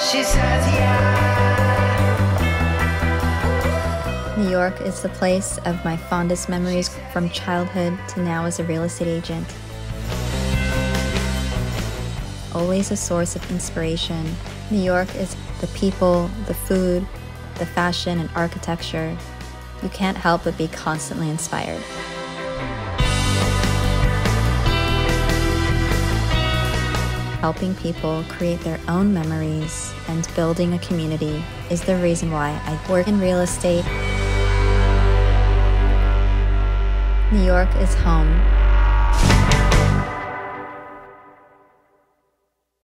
She says, yeah. New York is the place of my fondest memories from childhood to now as a real estate agent. Always a source of inspiration, New York is the people, the food, the fashion, and architecture. You can't help but be constantly inspired. Helping people create their own memories and building a community is the reason why I work in real estate. New York is home